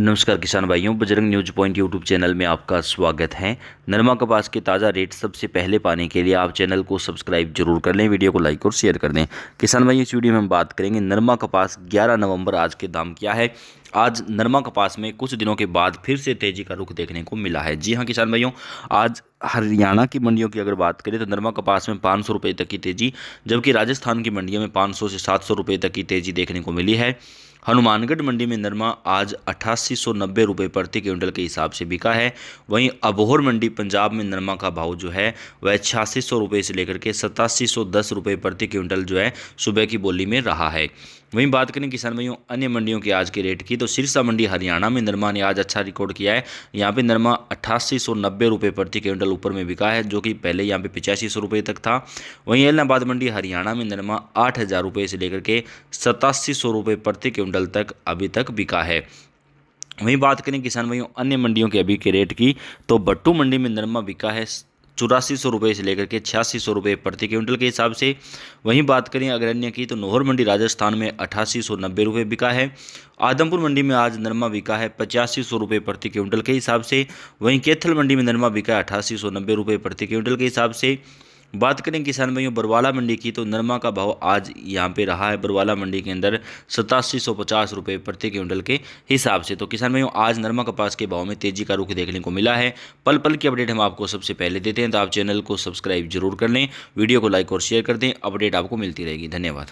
नमस्कार किसान भाइयों, Bajrang news point YouTube channel में आपका स्वागत है। नरमा कपास के ताज़ा रेट सबसे पहले पाने के लिए आप चैनल को सब्सक्राइब ज़रूर कर लें, वीडियो को लाइक और शेयर कर दें। किसान भाइयों, इस वीडियो में हम बात करेंगे नरमा कपास 11 नवंबर आज के दाम क्या है। आज नरमा कपास में कुछ दिनों के बाद फिर से तेज़ी का रुख देखने को मिला है। जी हाँ किसान भाइयों, आज हरियाणा की मंडियों की अगर बात करें तो नरमा कपास में पाँच सौ तक की तेज़ी, जबकि राजस्थान की मंडियों में पाँच सौ से सात सौ तक की तेज़ी देखने को मिली है। हनुमानगढ़ मंडी में नरमा आज अट्ठासी सौ नब्बे रुपये प्रति क्विंटल के हिसाब से बिका है। वहीं अबोहर मंडी पंजाब में नरमा का भाव जो है, वह छियासी सौ रुपये से लेकर के सतासी सौ दस रुपये प्रति क्विंटल जो है, सुबह की बोली में रहा है। वहीं बात करें किसान भाइयों, अन्य मंडियों के आज के रेट की तो सिरसा मंडी हरियाणा में नरमा ने आज अच्छा रिकॉर्ड किया है। यहाँ पे नरमा अट्ठासी सौ नब्बे रुपये प्रति क्विंटल ऊपर में बिका है, जो कि पहले यहाँ पे पिचासी सौ रुपये तक था। वहीं एलनाबाद मंडी हरियाणा में नरमा आठ हज़ार रुपये से लेकर के सतासी सौ रुपये प्रति क्विंटल तक अभी तक बिका है। वहीं बात करें किसान भाइयों, अन्य मंडियों के अभी के रेट की तो बट्टू मंडी में नरमा बिका है चौरासी सौ रुपये से लेकर के छियासी सौ रुपये प्रति क्विंटल के हिसाब से। वहीं बात करें अगर अन्य की तो नोहर मंडी राजस्थान में अठासी सौ नब्बे रुपये बिका है। आदमपुर मंडी में आज नरमा बिका है पचासी सौ रुपये प्रति क्विंटल के हिसाब से। वहीं कैथल मंडी में नरमा बिका है अठासी सौ नब्बे रुपये प्रति क्विंटल के हिसाब से। बात करें किसान भाइयों, बरवाला मंडी की तो नरमा का भाव आज यहाँ पे रहा है। बरवाला मंडी के अंदर सतासी सौ पचास रुपये प्रति क्विंटल के हिसाब से। तो किसान भाइयों, आज नरमा कपास के भाव में तेज़ी का रुख देखने को मिला है। पल पल की अपडेट हम आपको सबसे पहले देते हैं तो आप चैनल को सब्सक्राइब ज़रूर कर लें, वीडियो को लाइक और शेयर कर दें। अपडेट आपको मिलती रहेगी। धन्यवाद।